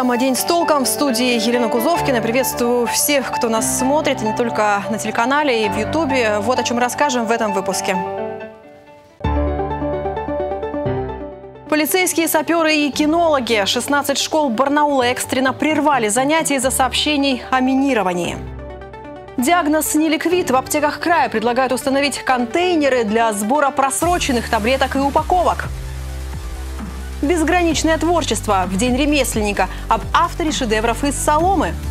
Программа «День с толком» в студии Елена Кузовкина. Приветствую всех, кто нас смотрит, не только на телеканале и в Ютубе. Вот о чем расскажем в этом выпуске. Полицейские, саперы и кинологи 16 школ Барнаула экстренно прервали занятия из-за сообщений о минировании. Диагноз «Неликвид» в аптеках края предлагают установить контейнеры для сбора просроченных таблеток и упаковок. Безграничное творчество в День ремесленника об авторе шедевров из соломы –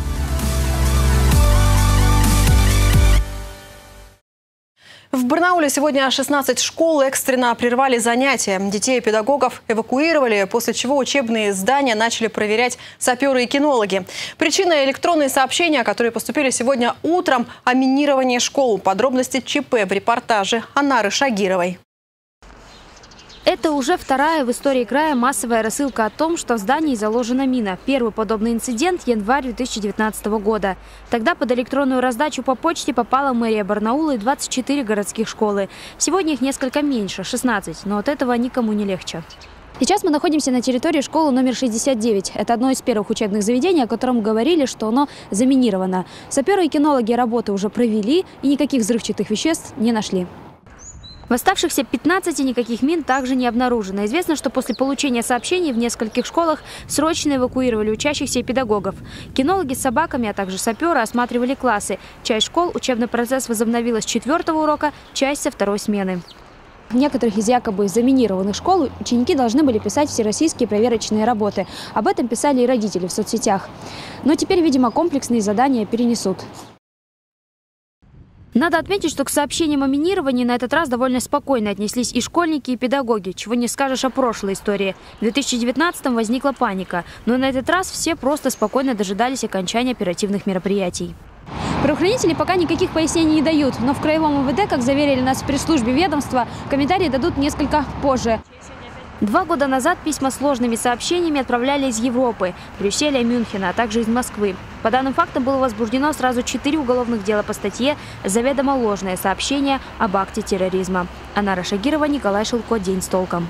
В Барнауле сегодня 16 школ экстренно прервали занятия. Детей и педагогов эвакуировали, после чего учебные здания начали проверять саперы и кинологи. Причина – электронные сообщения, которые поступили сегодня утром о минировании школ. Подробности ЧП в репортаже Анары Шагировой. Это уже вторая в истории края массовая рассылка о том, что в здании заложена мина. Первый подобный инцидент – январь 2019 года. Тогда под электронную раздачу по почте попала мэрия Барнаула и 24 городских школы. Сегодня их несколько меньше – 16, но от этого никому не легче. Сейчас мы находимся на территории школы номер 69. Это одно из первых учебных заведений, о котором говорили, что оно заминировано. Саперы и кинологи работы уже провели и никаких взрывчатых веществ не нашли. В оставшихся 15 никаких мин также не обнаружено. Известно, что после получения сообщений в нескольких школах срочно эвакуировали учащихся и педагогов. Кинологи с собаками, а также саперы осматривали классы. Часть школ учебный процесс возобновила с четвертого урока, часть со второй смены. В некоторых из якобы заминированных школ ученики должны были писать всероссийские проверочные работы. Об этом писали и родители в соцсетях. Но теперь, видимо, комплексные задания перенесут. Надо отметить, что к сообщениям о минировании на этот раз довольно спокойно отнеслись и школьники, и педагоги, чего не скажешь о прошлой истории. В 2019-м возникла паника, но на этот раз все просто спокойно дожидались окончания оперативных мероприятий. Правоохранители пока никаких пояснений не дают, но в Краевом МВД, как заверили нас в пресс-службе ведомства, комментарии дадут несколько позже. Два года назад письма сложными сообщениями отправляли из Европы, Брюсселя, Мюнхена, а также из Москвы. По данным фактам было возбуждено сразу четыре уголовных дела по статье «Заведомо ложное сообщение об акте терроризма». Анара Шагирова, Николай Шелко. День с толком.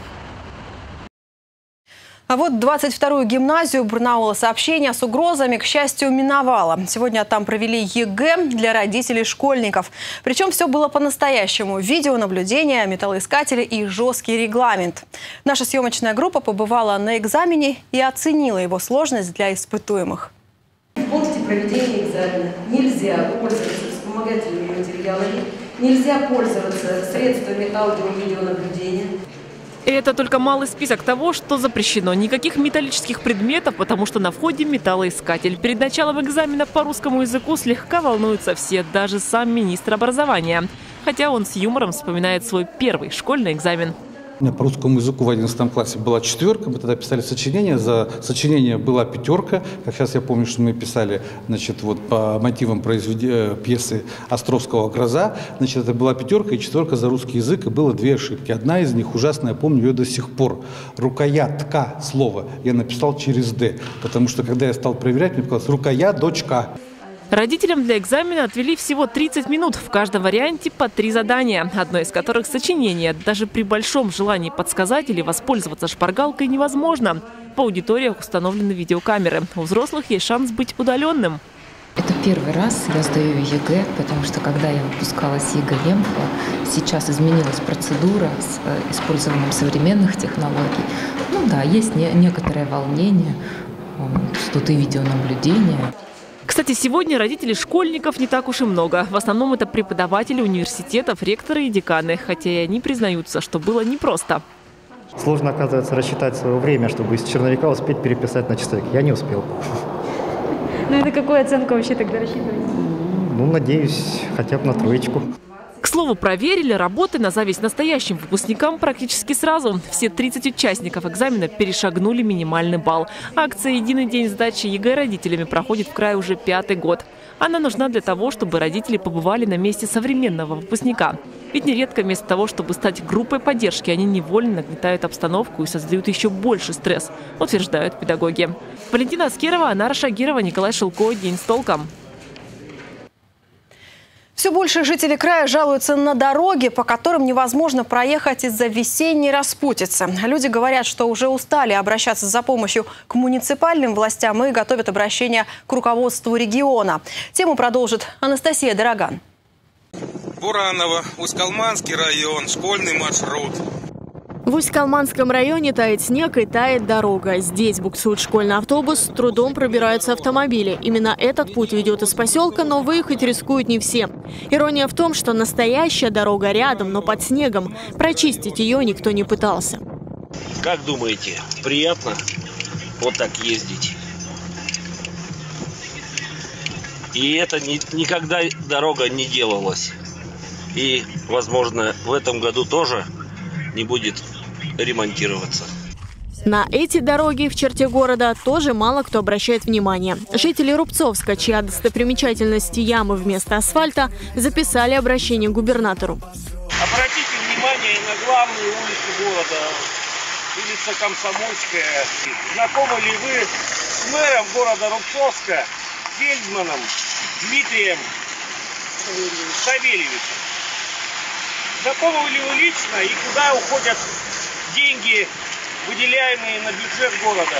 А вот 22-ю гимназию Барнаула сообщение с угрозами, к счастью, миновало. Сегодня там провели ЕГЭ для родителей школьников. Причем все было по-настоящему. Видеонаблюдение, металлоискатели и жесткий регламент. Наша съемочная группа побывала на экзамене и оценила его сложность для испытуемых. В пункте проведения экзамена нельзя пользоваться вспомогательными материалами, нельзя пользоваться средствами аудио-видеонаблюдения, это только малый список того, что запрещено. Никаких металлических предметов, потому что на входе металлоискатель. Перед началом экзамена по русскому языку слегка волнуются все, даже сам министр образования. Хотя он с юмором вспоминает свой первый школьный экзамен. У меня по русскому языку в 11 классе была четверка, мы тогда писали сочинение, за сочинение была пятерка, как сейчас я помню, что мы писали, значит, вот по мотивам произведи... Э, пьесы Островского «Гроза», значит, это была пятерка и четверка за русский язык, и было две ошибки. Одна из них ужасная, я помню ее до сих пор. Рукоятка слово я написал через «д», потому что, когда я стал проверять, мне показалось «рукоя, дочка». Родителям для экзамена отвели всего 30 минут. В каждом варианте по три задания. Одно из которых сочинение. Даже при большом желании подсказать или воспользоваться шпаргалкой невозможно. По аудиториях установлены видеокамеры. У взрослых есть шанс быть удаленным. Это первый раз я сдаю ЕГЭ, потому что когда я выпускалась ЕГЭ Лемфа, сейчас изменилась процедура с э, использованием современных технологий. Ну да, есть не, некоторое волнение, что ты видеонаблюдение. Кстати, сегодня родителей школьников не так уж и много. В основном это преподаватели университетов, ректоры и деканы, хотя и они признаются, что было непросто. Сложно, оказывается, рассчитать свое время, чтобы из черновика успеть переписать на чистовик. Я не успел. Ну и на какую оценку вообще тогда рассчитываете? Ну, надеюсь, хотя бы на троечку. К слову, проверили работы на зависть настоящим выпускникам практически сразу. Все 30 участников экзамена перешагнули минимальный балл. Акция «Единый день сдачи ЕГЭ родителями» проходит в крае уже пятый год. Она нужна для того, чтобы родители побывали на месте современного выпускника. Ведь нередко вместо того, чтобы стать группой поддержки, они невольно нагнетают обстановку и создают еще больше стресс, утверждают педагоги. Валентина Аскерова, Анара Шагирова, Николай Шелко. День с толком. Все больше жителей края жалуются на дороги, по которым невозможно проехать из-за весенней распутицы. Люди говорят, что уже устали обращаться за помощью к муниципальным властям и готовят обращение к руководству региона. Тему продолжит Анастасия Дороган. Бураново, Ускалманский район, школьный маршрут. В Усть-Калманском районе тает снег и тает дорога. Здесь буксует школьный автобус, с трудом пробираются автомобили. Именно этот путь ведет из поселка, но выехать рискуют не все. Ирония в том, что настоящая дорога рядом, но под снегом. Прочистить ее никто не пытался. Как думаете, приятно вот так ездить? И это ни, никогда дорога не делалась. И, возможно, в этом году тоже не будет ремонтироваться. На эти дороги в черте города тоже мало кто обращает внимание. Жители Рубцовска, чья достопримечательность ямы вместо асфальта, записали обращение к губернатору. Обратите внимание на главные улицы города. Улица Комсомольская. Знакомы ли вы с мэром города Рубцовска Фельдманом Дмитрием Савельевичем? Знакомы ли вы лично и куда уходят деньги, выделяемые на бюджет города?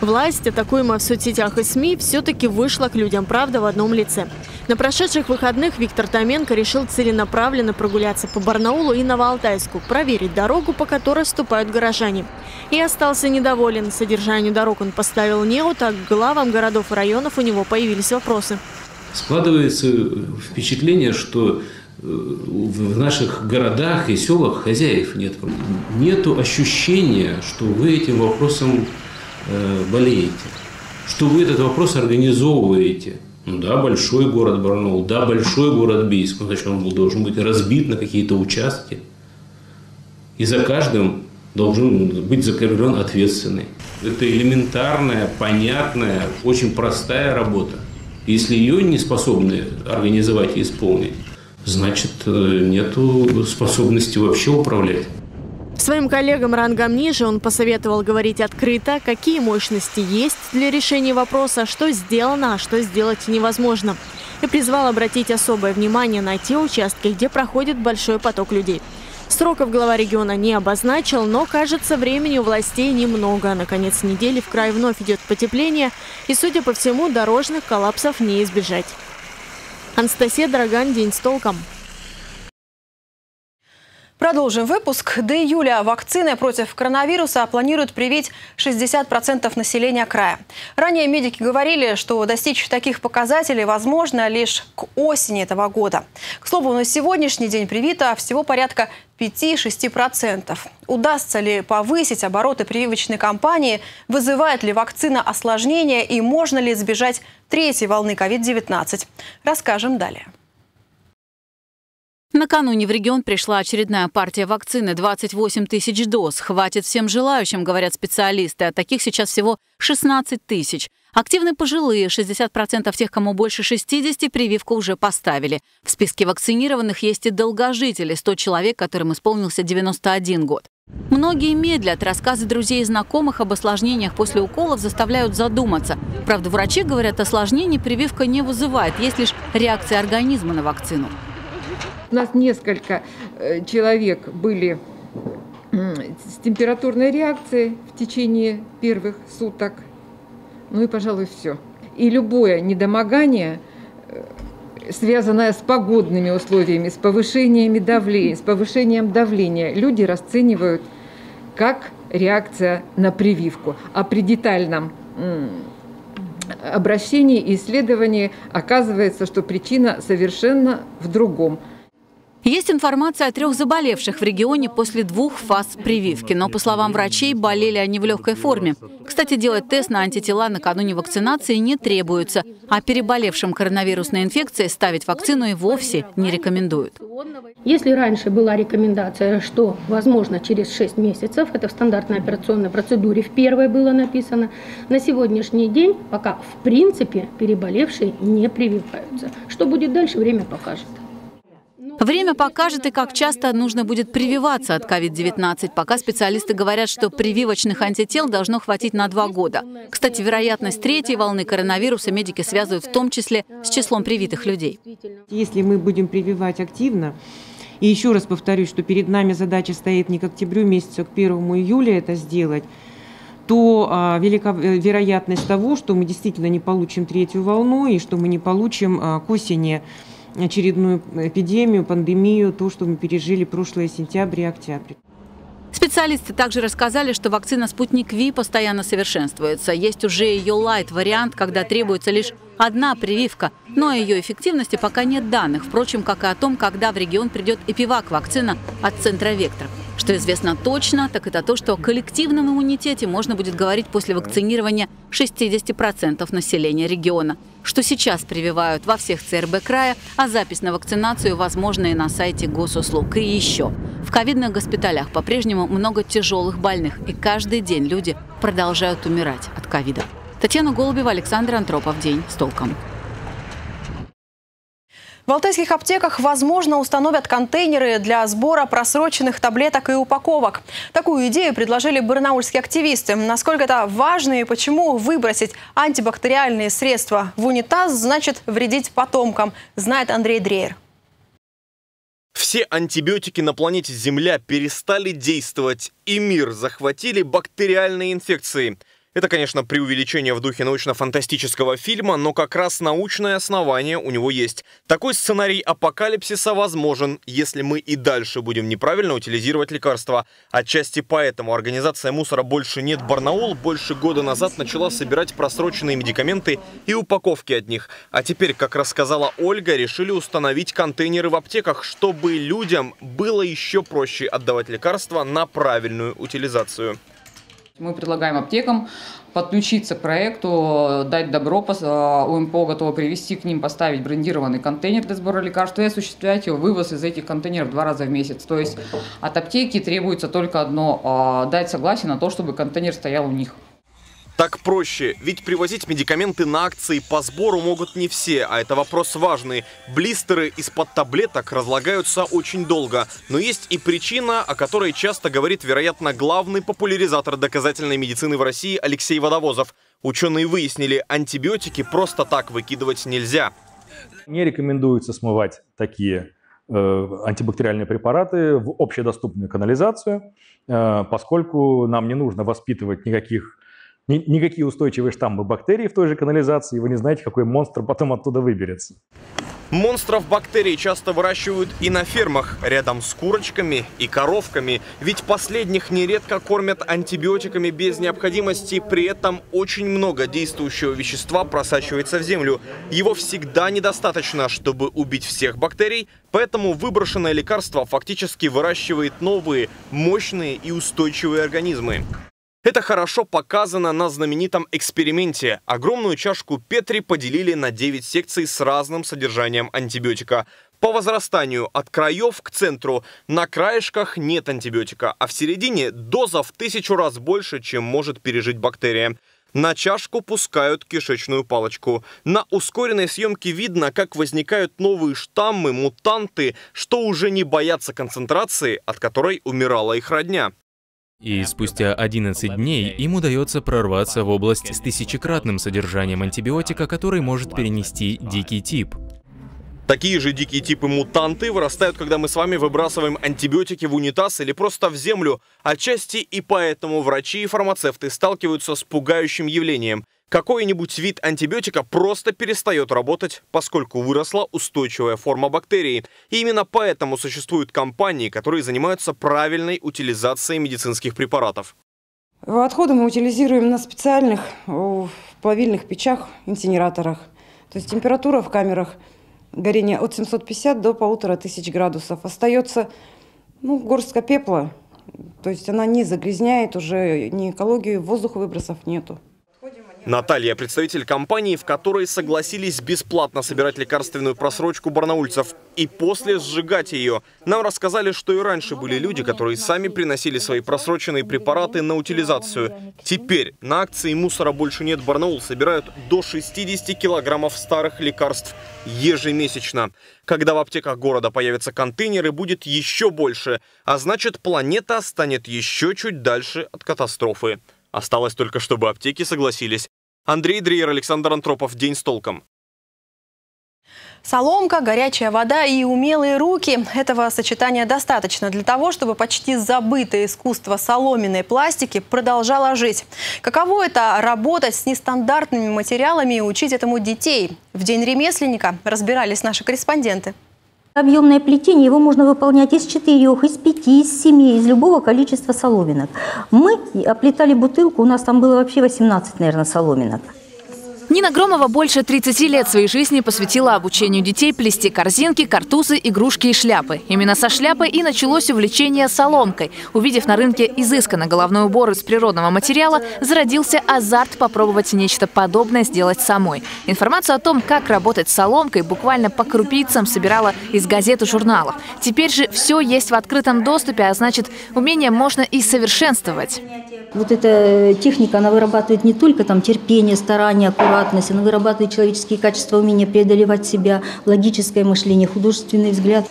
Власть, атакуемая в соцсетях и СМИ, все-таки вышла к людям правда в одном лице. На прошедших выходных Виктор Томенко решил целенаправленно прогуляться по Барнаулу и Новоалтайску, проверить дорогу, по которой ступают горожане. И остался недоволен. Содержанию дорог он поставил неуд, а к главам городов и районов у него появились вопросы. Складывается впечатление, что в наших городах и селах хозяев нет. Нету ощущения, что вы этим вопросом э, болеете, что вы этот вопрос организовываете. Ну да, большой город Барнаул, да, большой город Бийск, но значит он должен быть разбит на какие-то участки. И за каждым должен быть закреплен ответственный. Это элементарная, понятная, очень простая работа. Если ее не способны организовать и исполнить, значит, э, нету способности вообще управлять. Своим коллегам рангом ниже он посоветовал говорить открыто, какие мощности есть для решения вопроса, что сделано, а что сделать невозможно. И призвал обратить особое внимание на те участки, где проходит большой поток людей. Сроков глава региона не обозначил, но, кажется, времени у властей немного. На конец недели в край вновь идет потепление, и, судя по всему, дорожных коллапсов не избежать. Анастасия Драган, День с толком. Продолжим выпуск. До июля вакцины против коронавируса планируют привить 60% населения края. Ранее медики говорили, что достичь таких показателей возможно лишь к осени этого года. К слову, на сегодняшний день привито всего порядка 5-6%. Удастся ли повысить обороты прививочной кампании, вызывает ли вакцина осложнения и можно ли избежать третьей волны COVID-19? Расскажем далее. Накануне в регион пришла очередная партия вакцины – 28 тысяч доз. Хватит всем желающим, говорят специалисты. А таких сейчас всего 16 тысяч. Активны пожилые. 60% тех, кому больше 60, прививку уже поставили. В списке вакцинированных есть и долгожители – 100 человек, которым исполнился 91 год. Многие медлят. Рассказы друзей и знакомых об осложнениях после уколов заставляют задуматься. Правда, врачи говорят, осложнений прививка не вызывает. Есть лишь реакция организма на вакцину. У нас несколько э, человек были с температурной реакцией в течение первых суток. Ну и, пожалуй, все. И любое недомогание, э, связанное с погодными условиями, с повышениями давления, с повышением давления, люди расценивают как реакция на прививку. А при детальном обращении и исследовании оказывается, что причина совершенно в другом – есть информация о трех заболевших в регионе после двух фаз прививки, но, по словам врачей, болели они в легкой форме. Кстати, делать тест на антитела накануне вакцинации не требуется, а переболевшим коронавирусной инфекцией ставить вакцину и вовсе не рекомендуют. Если раньше была рекомендация, что возможно через 6 месяцев, это в стандартной операционной процедуре в первой было написано, на сегодняшний день пока в принципе переболевшие не прививаются. Что будет дальше, время покажет. Время покажет и как часто нужно будет прививаться от COVID-19. Пока специалисты говорят, что прививочных антител должно хватить на два года. Кстати, вероятность третьей волны коронавируса медики связывают в том числе с числом привитых людей. Если мы будем прививать активно, и еще раз повторюсь, что перед нами задача стоит не к октябрю месяцу, а к 1 июля это сделать, то а, велика э, вероятность того, что мы действительно не получим третью волну и что мы не получим а, к осени очередную эпидемию, пандемию, то, что мы пережили прошлое сентябрь и октябрь. Специалисты также рассказали, что вакцина «Спутник Ви» постоянно совершенствуется. Есть уже ее лайт-вариант, когда требуется лишь одна прививка, но о ее эффективности пока нет данных, впрочем, как и о том, когда в регион придет эпивак-вакцина от центра «Вектор». Что известно точно, так это то, что о коллективном иммунитете можно будет говорить после вакцинирования 60% населения региона. Что сейчас прививают во всех ЦРБ края, а запись на вакцинацию возможна и на сайте госуслуг. И еще. В ковидных госпиталях по-прежнему много тяжелых больных, и каждый день люди продолжают умирать от ковида. Татьяна Голубева, Александр Антропов. День с толком. В алтайских аптеках, возможно, установят контейнеры для сбора просроченных таблеток и упаковок. Такую идею предложили барнаульские активисты. Насколько это важно и почему выбросить антибактериальные средства в унитаз значит вредить потомкам, знает Андрей Дрейер. Все антибиотики на планете Земля перестали действовать, и мир захватили бактериальные инфекции – это, конечно, преувеличение в духе научно-фантастического фильма, но как раз научное основание у него есть. Такой сценарий апокалипсиса возможен, если мы и дальше будем неправильно утилизировать лекарства. Отчасти поэтому организация мусора «Больше нет Барнаул» больше года назад начала собирать просроченные медикаменты и упаковки от них. А теперь, как рассказала Ольга, решили установить контейнеры в аптеках, чтобы людям было еще проще отдавать лекарства на правильную утилизацию. Мы предлагаем аптекам подключиться к проекту, дать добро, УМПО готово привести к ним, поставить брендированный контейнер для сбора лекарств и осуществлять его вывоз из этих контейнеров два раза в месяц. То есть от аптеки требуется только одно а, – дать согласие на то, чтобы контейнер стоял у них. Так проще, ведь привозить медикаменты на акции по сбору могут не все, а это вопрос важный. Блистеры из-под таблеток разлагаются очень долго, но есть и причина, о которой часто говорит, вероятно, главный популяризатор доказательной медицины в России Алексей Водовозов. Ученые выяснили, антибиотики просто так выкидывать нельзя. Не рекомендуется смывать такие э, антибактериальные препараты в общедоступную канализацию, э, поскольку нам не нужно воспитывать никаких никакие устойчивые штаммы бактерий в той же канализации, и вы не знаете, какой монстр потом оттуда выберется. Монстров бактерий часто выращивают и на фермах, рядом с курочками и коровками. Ведь последних нередко кормят антибиотиками без необходимости. При этом очень много действующего вещества просачивается в землю. Его всегда недостаточно, чтобы убить всех бактерий, поэтому выброшенное лекарство фактически выращивает новые, мощные и устойчивые организмы. Это хорошо показано на знаменитом эксперименте. Огромную чашку Петри поделили на 9 секций с разным содержанием антибиотика. По возрастанию от краев к центру на краешках нет антибиотика, а в середине доза в тысячу раз больше, чем может пережить бактерия. На чашку пускают кишечную палочку. На ускоренной съемке видно, как возникают новые штаммы, мутанты, что уже не боятся концентрации, от которой умирала их родня. И спустя 11 дней им удается прорваться в область с тысячекратным содержанием антибиотика, который может перенести дикий тип. Такие же дикие типы мутанты вырастают, когда мы с вами выбрасываем антибиотики в унитаз или просто в землю. Отчасти и поэтому врачи и фармацевты сталкиваются с пугающим явлением – какой-нибудь вид антибиотика просто перестает работать, поскольку выросла устойчивая форма бактерии. И именно поэтому существуют компании, которые занимаются правильной утилизацией медицинских препаратов. Отходы мы утилизируем на специальных плавильных печах, инсинераторах. То есть температура в камерах горения от 750 до 1500 градусов. Остается ну, горстка пепла, то есть она не загрязняет уже ни экологию, воздуха выбросов нету. Наталья – представитель компании, в которой согласились бесплатно собирать лекарственную просрочку барнаульцев и после сжигать ее. Нам рассказали, что и раньше были люди, которые сами приносили свои просроченные препараты на утилизацию. Теперь на акции «Мусора больше нет» Барнаул собирают до 60 килограммов старых лекарств ежемесячно. Когда в аптеках города появятся контейнеры, будет еще больше, а значит планета станет еще чуть дальше от катастрофы. Осталось только, чтобы аптеки согласились. Андрей Дриер, Александр Антропов. День с толком. Соломка, горячая вода и умелые руки – этого сочетания достаточно для того, чтобы почти забытое искусство соломенной пластики продолжало жить. Каково это – работать с нестандартными материалами и учить этому детей? В День ремесленника разбирались наши корреспонденты. Объемное плетение, его можно выполнять из четырех, из пяти, из семи, из любого количества соломинок. Мы оплетали бутылку, у нас там было вообще 18, наверное, соломинок. Нина Громова больше 30 лет своей жизни посвятила обучению детей плести корзинки, картузы, игрушки и шляпы. Именно со шляпы и началось увлечение соломкой. Увидев на рынке изысканно головной убор из природного материала, зародился азарт попробовать нечто подобное сделать самой. Информацию о том, как работать с соломкой, буквально по крупицам собирала из газет и журналов. Теперь же все есть в открытом доступе, а значит, умение можно и совершенствовать. Вот эта техника, она вырабатывает не только там терпение, старание, аккуратность, она вырабатывает человеческие качества, умение преодолевать себя, логическое мышление, художественный взгляд.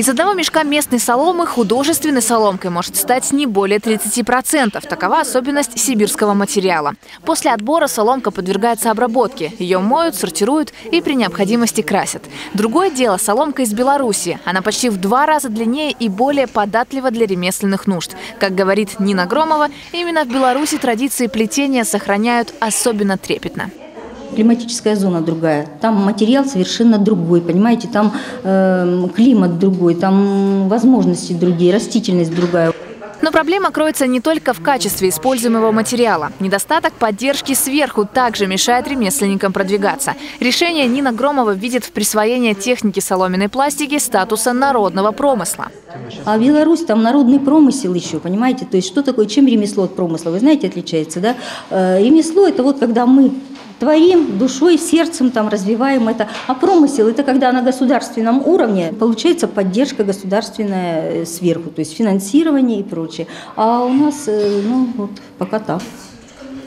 Из одного мешка местной соломы художественной соломкой может стать не более 30%. Такова особенность сибирского материала. После отбора соломка подвергается обработке. Ее моют, сортируют и при необходимости красят. Другое дело – соломка из Беларуси. Она почти в два раза длиннее и более податлива для ремесленных нужд. Как говорит Нина Громова, именно в Беларуси традиции плетения сохраняют особенно трепетно климатическая зона другая, там материал совершенно другой, понимаете, там э, климат другой, там возможности другие, растительность другая. Но проблема кроется не только в качестве используемого материала. Недостаток поддержки сверху также мешает ремесленникам продвигаться. Решение Нина Громова видит в присвоении техники соломенной пластики статуса народного промысла. А Беларусь там народный промысел еще, понимаете? То есть что такое, чем ремесло от промысла? Вы знаете, отличается, да? Э, ремесло – это вот когда мы творим душой, сердцем, там, развиваем это. А промысел – это когда на государственном уровне получается поддержка государственная э, сверху, то есть финансирование и прочее. А у нас, э, ну, вот, пока так.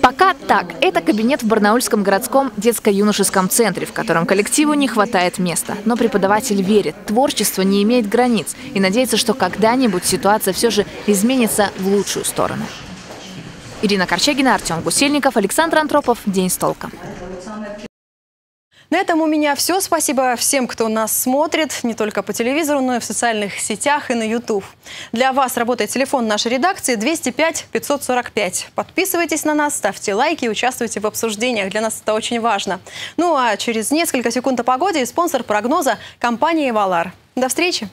Пока так. Это кабинет в Барнаульском городском детско-юношеском центре, в котором коллективу не хватает места. Но преподаватель верит, творчество не имеет границ и надеется, что когда-нибудь ситуация все же изменится в лучшую сторону. Ирина Корчагина, Артем Гусельников, Александр Антропов. День с толком. На этом у меня все. Спасибо всем, кто нас смотрит, не только по телевизору, но и в социальных сетях и на YouTube. Для вас работает телефон нашей редакции 205-545. Подписывайтесь на нас, ставьте лайки и участвуйте в обсуждениях. Для нас это очень важно. Ну а через несколько секунд о погоде и спонсор прогноза – компания «Эвалар». До встречи!